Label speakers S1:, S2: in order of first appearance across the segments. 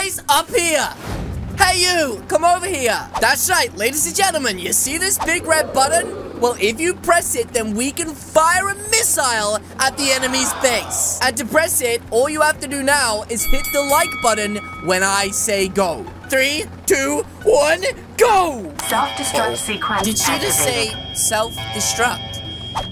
S1: guys up here. Hey you, come over here. That's right, ladies and gentlemen, you see this big red button? Well, if you press it, then we can fire a missile at the enemy's base. And to press it, all you have to do now is hit the like button when I say go. Three, two, one, go!
S2: Self-destruct sequence
S1: Did she just say self-destruct?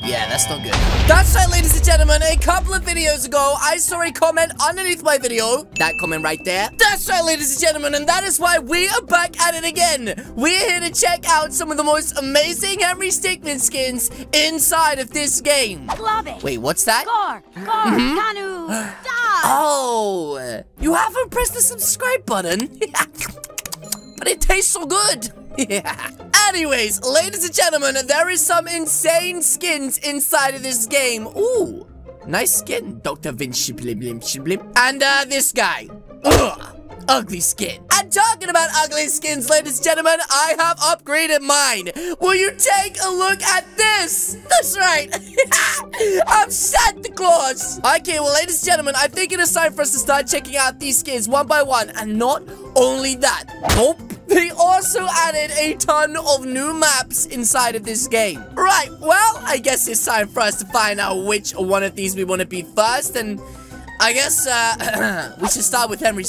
S1: Yeah, that's not good. That's right, ladies and gentlemen. A couple of videos ago, I saw a comment underneath my video. That comment right there. That's right, ladies and gentlemen, and that is why we are back at it again. We're here to check out some of the most amazing Henry Stickmin skins inside of this game.
S3: Love it.
S1: Wait, what's that?
S3: Gar, Gar, mm-hmm. Kanu,
S1: Oh, you haven't pressed the subscribe button. but it tastes so good. Yeah. Anyways, ladies and gentlemen, there is some insane skins inside of this game. Ooh, nice skin, Dr. Vinci Blim Blim Blim. And uh, this guy. Ugh. Ugly skin. And talking about ugly skins, ladies and gentlemen, I have upgraded mine. Will you take a look at this? That's right. I'm Santa Claus. Okay, well, ladies and gentlemen, I think it is time for us to start checking out these skins one by one. And not only that, nope. They also added a ton of new maps inside of this game. Right, well, I guess it's time for us to find out which one of these we want to be first. And I guess uh, we should start with Henry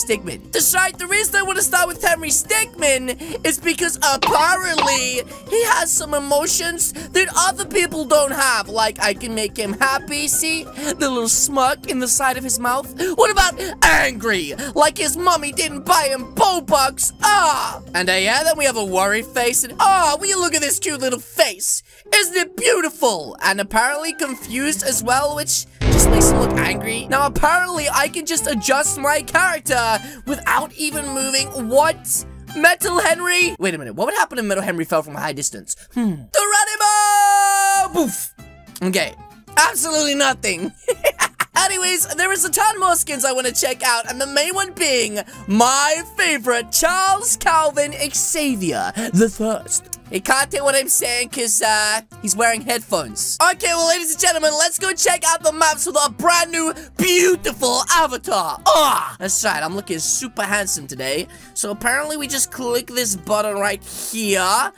S1: right, the reason I want to start with Henry Stickmin is because apparently he has some emotions that other people don't have. Like, I can make him happy, see? The little smirk in the side of his mouth. What about angry? Like his mommy didn't buy him Robux. Ah! And uh, yeah, then we have a worry face and ah, will you look at this cute little face? Isn't it beautiful? And apparently confused as well, which just makes him look angry. Now, apparently, I can just adjust my character without even moving. What? Metal Henry? Wait a minute. What would happen if Metal Henry fell from a high distance? Hmm. Geronimo! Boof. Okay. Absolutely nothing. Anyways, there is a ton more skins I want to check out, and the main one being my favorite, Charles Calvin Xavier the First. He can't hear what I'm saying because uh, he's wearing headphones. Okay, well, ladies and gentlemen, let's go check out the maps with our brand new, beautiful avatar. Ah, that's right. I'm looking super handsome today. So apparently we just click this button right here.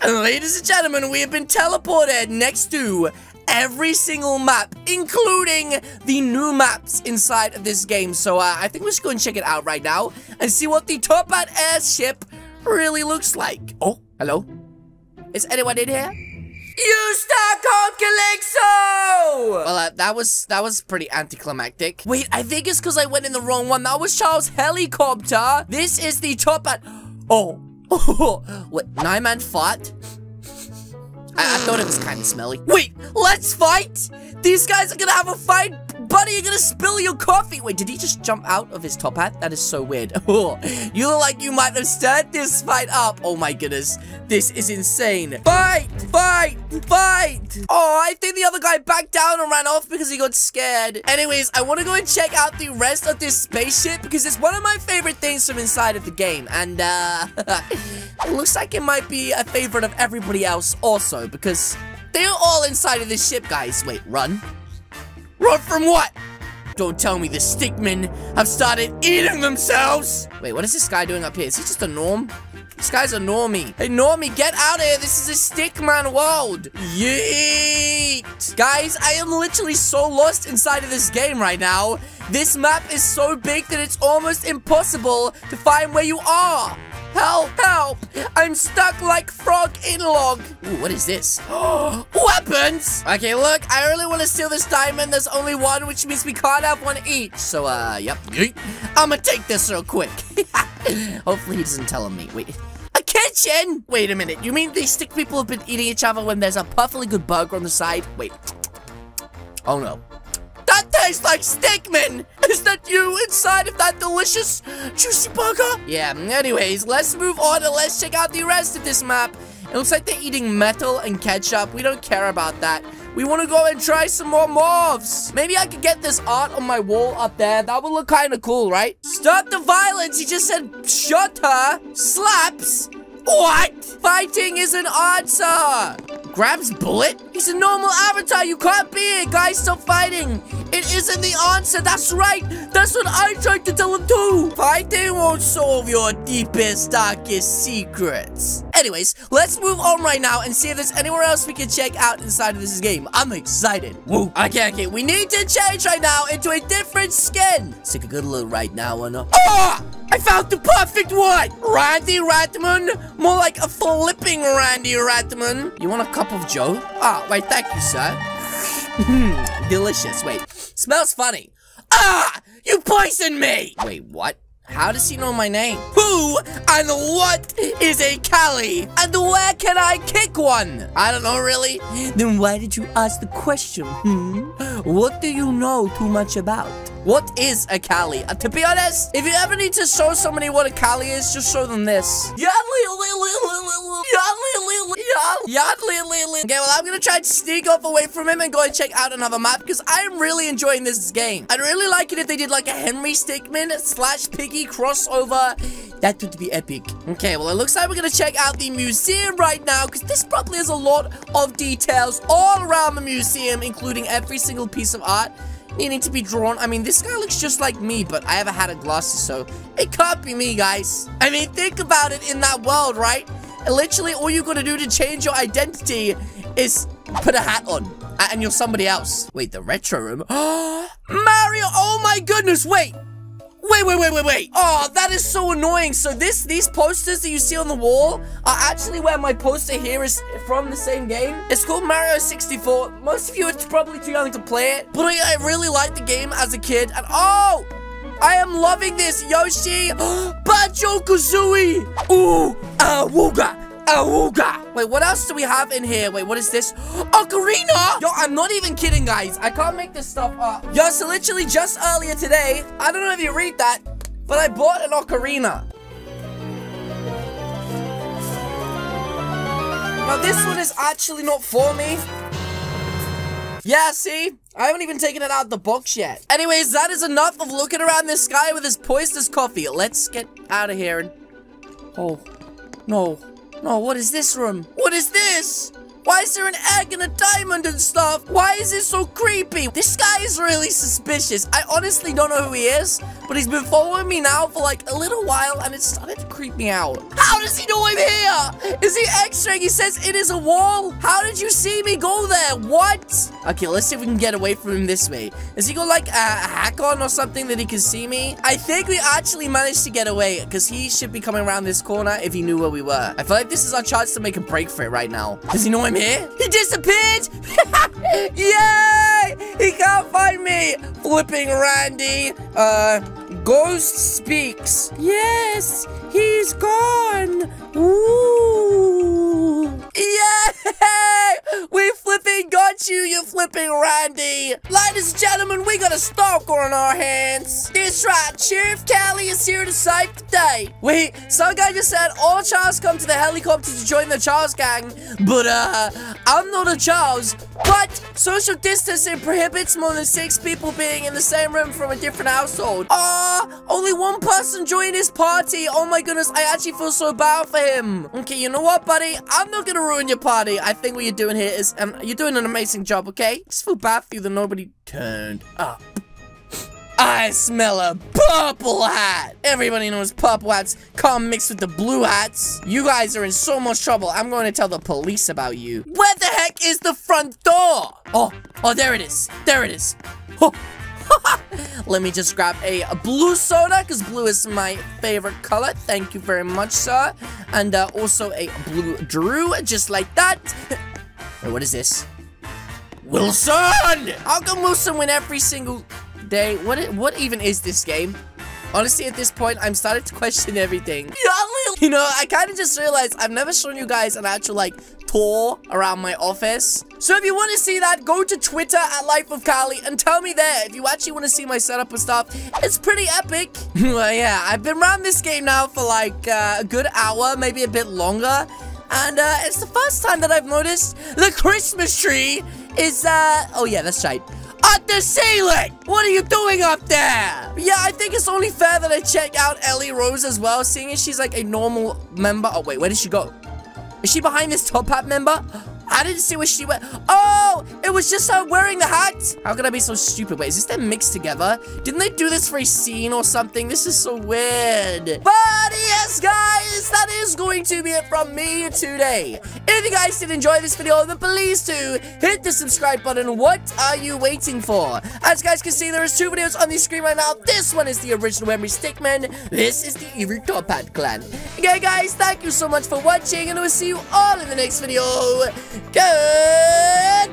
S1: And ladies and gentlemen, we have been teleported next to every single map, including the new maps inside of this game. So uh, I think we should go and check it out right now and see what the Toppat airship really looks like. Oh, hello? Is anyone in here? You Stockholm Calypso! Well, uh, that was that was pretty anticlimactic. Wait, I think it's because I went in the wrong one. That was Charles Helicopter. This is the top hat. Oh, what? Nine man fought. I, I thought it was kind of smelly. Wait, let's fight! These guys are gonna have a fight! Buddy, you're gonna spill your coffee! Wait, did he just jump out of his top hat? That is so weird. Oh, you look like you might have stirred this fight up. Oh my goodness. This is insane. Fight! Fight! Fight! Oh, I think the other guy backed down and ran off because he got scared. Anyways, I want to go and check out the rest of this spaceship because it's one of my favorite things from inside of the game. And, uh, it looks like it might be a favorite of everybody else also because they're all inside of this ship, guys. Wait, run? Run from what? Don't tell me the stickmen have started eating themselves! Wait, what is this guy doing up here? Is he just a norm? This guy's a normie. Hey, normie, get out of here. This is a stickman world. Yeet. Guys, I am literally so lost inside of this game right now. This map is so big that it's almost impossible to find where you are. Help, help! I'm stuck like frog in log. Ooh, what is this? Weapons! Okay, look, I really want to steal this diamond. There's only one, which means we can't have one each. So, uh, yep. I'm gonna take this real quick. Hopefully he doesn't tell on me. Wait. A kitchen? Wait a minute. You mean these stick people have been eating each other when there's a perfectly good burger on the side? Wait. Oh, no. Like Stickman! Is that you inside of that delicious, juicy burger? Yeah, anyways, let's move on and let's check out the rest of this map. It looks like they're eating metal and ketchup. We don't care about that. We want to go and try some more morphs. Maybe I could get this art on my wall up there. That would look kind of cool, right? Stop the violence. He just said, shut her. Slaps. What? Fighting is an answer. Grabs Bullet? He's a normal avatar. You can't be it. Guys, stop fighting. It isn't the answer. That's right. That's what I tried to tell him too. Fighting won't solve your deepest, darkest secrets. Anyways, let's move on right now and see if there's anywhere else we can check out inside of this game. I'm excited. Woo. Okay, okay. We need to change right now into a different skin. Let's take a good look right now. On oh! I found the perfect one! Randy Ratman? More like a flipping Randy Ratman. You want a cup of joe? Ah, wait, thank you, sir. Delicious. Wait, smells funny. Ah! You poisoned me! Wait, what? How does he know my name? Who and what is a Cali? And where can I kick one? I don't know, really. Then why did you ask the question? Hmm? What do you know too much about? What is a Callie? Uh, to be honest, if you ever need to show somebody what a Callie is, just show them this. Okay, well, I'm gonna try to sneak off away from him and go and check out another map because I'm really enjoying this game. I'd really like it if they did like a Henry Stickmin slash Piggy crossover. That would be epic. Okay, well, it looks like we're gonna check out the museum right now because this probably has a lot of details all around the museum, including every single piece of art needing to be drawn. I mean, this guy looks just like me, but I have a hat and glasses, so it can't be me, guys. I mean, think about it in that world, right? Literally, all you gotta do to change your identity is put a hat on, and you're somebody else. Wait, the retro room? Mario, oh my goodness, wait. Wait, wait, wait, wait, wait. Oh, that is so annoying. So this, these posters that you see on the wall are actually where my poster here is from the same game. It's called Mario 64. Most of you are probably too young to play it, but I, I really liked the game as a kid. And oh, I am loving this. Yoshi, Banjo-Kazooie. Ooh, uh, Awooga. Awooga! Wait, what else do we have in here? Wait, what is this? Ocarina! Yo, I'm not even kidding, guys. I can't make this stuff up. Yo, so literally just earlier today, I don't know if you read that, but I bought an ocarina. Now, this one is actually not for me. Yeah, see? I haven't even taken it out of the box yet. Anyways, that is enough of looking around this sky with his poisonous coffee. Let's get out of here and... Oh, no. Oh, what is this room? What is this? Why is there an egg and a diamond and stuff? Why is this so creepy? This guy is really suspicious. I honestly don't know who he is, but he's been following me now for like a little while and it started to creep me out. How does he know I'm here? Is he extra? He says it is a wall. How did you see me go there? What? Okay, let's see if we can get away from him this way. Is he got like a hack on or something that he can see me? I think we actually managed to get away because he should be coming around this corner if he knew where we were. I feel like this is our chance to make a break for it right now. Does he know I'm He disappeared! Yay! He can't find me! Flipping Randy. Uh, Ghost speaks. Yes, he's gone. Ooh. Yay! We flipping got you, you flipping Randy. Ladies and gentlemen, we got a stalker on our hands. That's right, Sheriff Callie is here to save the day. Wait, some guy just said all Charles come to the helicopter to join the Charles gang, but uh, I'm not a Charles. But social distancing prohibits more than six people being in the same room from a different household. Ah, only one person joined his party. Oh my goodness, I actually feel so bad for him. Okay, you know what, buddy? I'm not gonna ruin your party. I think what you're doing here is, um, you're doing an amazing job, okay? Just feel bad for you that nobody turned up. I smell a purple hat. Everybody knows purple hats come mixed with the blue hats. You guys are in so much trouble. I'm going to tell the police about you. Where the heck is the front door? Oh, oh, there it is. There it is. Oh. Let me just grab a blue soda, because blue is my favorite color. Thank you very much, sir. And uh, also a blue Drew, just like that. Wait, what is this? Wilson! How come Wilson win every single day? What, what even is this game? Honestly, at this point, I'm starting to question everything. You know, I kind of just realized I've never shown you guys an actual, like, tour around my office. So if you want to see that, go to Twitter at Life of Callie and tell me there if you actually want to see my setup and stuff. It's pretty epic. well, yeah, I've been around this game now for like uh, a good hour, maybe a bit longer. And uh, it's the first time that I've noticed the Christmas tree is, uh, oh yeah, that's right at the ceiling! What are you doing up there? Yeah, I think it's only fair that I check out Ellie Rose as well, seeing as she's like a normal member. Oh, wait, where did she go? Is she behind this top hat member? I didn't see what she went. Oh, it was just her wearing the hat. How could I be so stupid? Wait, is this them mixed together? Didn't they do this for a scene or something? This is so weird. But yes, guys, that is going to be it from me today. If you guys did enjoy this video, then please do hit the subscribe button. What are you waiting for? As you guys can see, there is two videos on the screen right now. This one is the original Henry Stickmin. This is the Evil Toppat Clan. Okay, guys, thank you so much for watching, and we'll see you all in the next video. Goodbye!